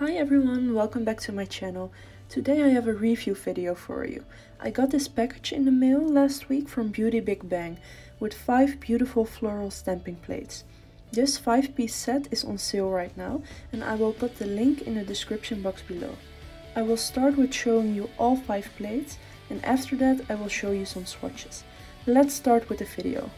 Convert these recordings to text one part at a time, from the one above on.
Hi everyone, welcome back to my channel. Today I have a review video for you. I got this package in the mail last week from Beauty Big Bang with 5 beautiful floral stamping plates. This 5 piece set is on sale right now and I will put the link in the description box below. I will start with showing you all 5 plates and after that I will show you some swatches. Let's start with the video.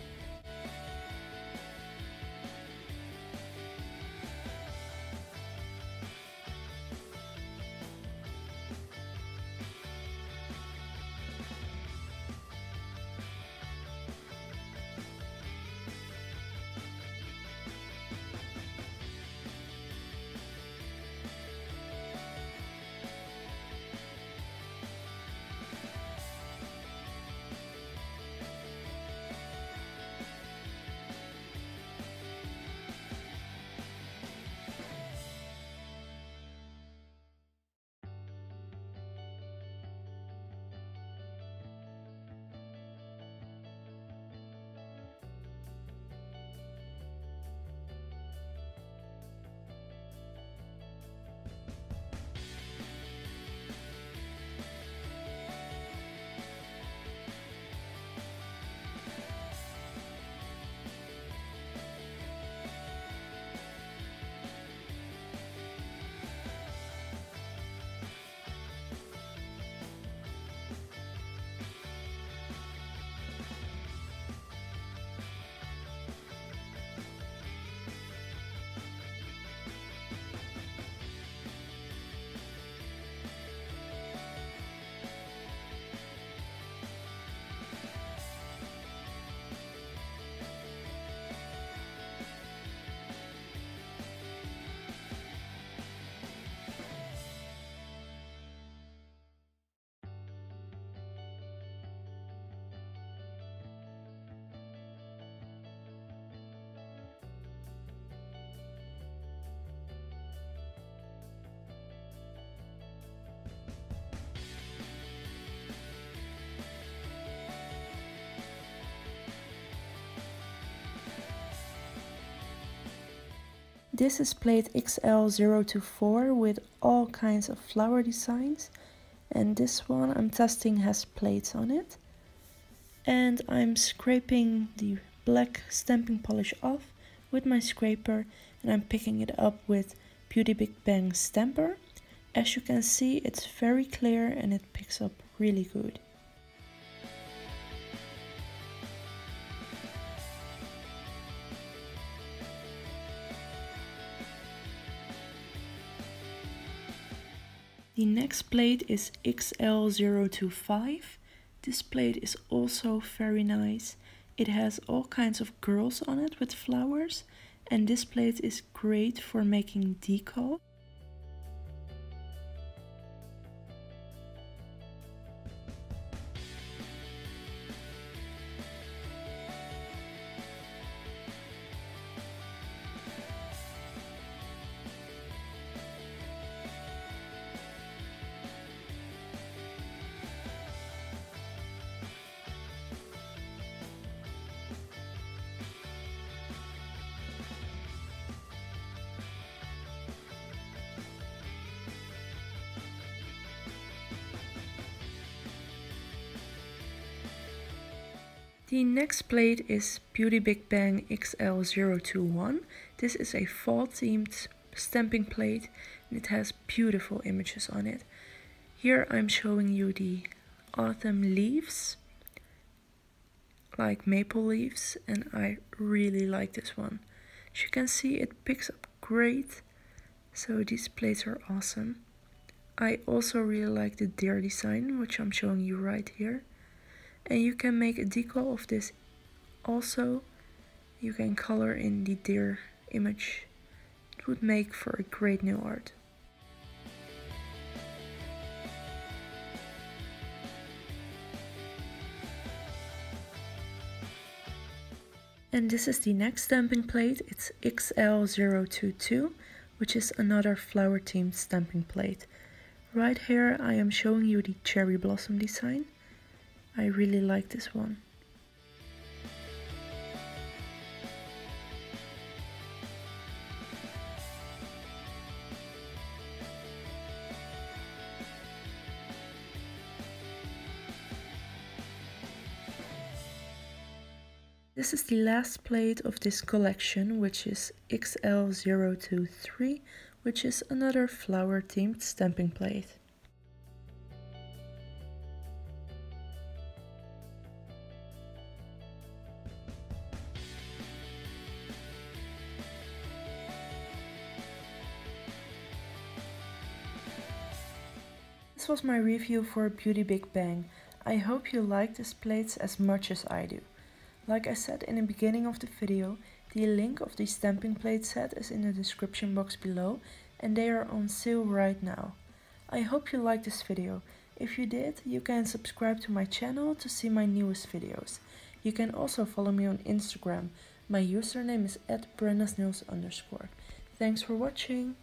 This is plate XL024 with all kinds of flower designs. And this one I'm testing has plates on it. And I'm scraping the black stamping polish off with my scraper and I'm picking it up with Beauty Big Bang Stamper. As you can see it's very clear and it picks up really good. The next plate is XL025. This plate is also very nice. It has all kinds of girls on it with flowers and this plate is great for making decal. The next plate is Beauty Big Bang XL021. This is a fall themed stamping plate and it has beautiful images on it. Here I'm showing you the autumn leaves, like maple leaves, and I really like this one. As you can see it picks up great, so these plates are awesome. I also really like the deer design, which I'm showing you right here and you can make a decal of this also you can color in the deer image it would make for a great nail art And this is the next stamping plate, it's XL022, which is another flower themed stamping plate. Right here I am showing you the cherry blossom design. I really like this one. This is the last plate of this collection, which is XL023, which is another flower themed stamping plate. This was my review for Beauty Big Bang. I hope you like these plates as much as I do. Like I said in the beginning of the video, the link of the stamping plate set is in the description box below and they are on sale right now. I hope you liked this video. If you did, you can subscribe to my channel to see my newest videos. You can also follow me on Instagram. My username is at underscore. Thanks for watching.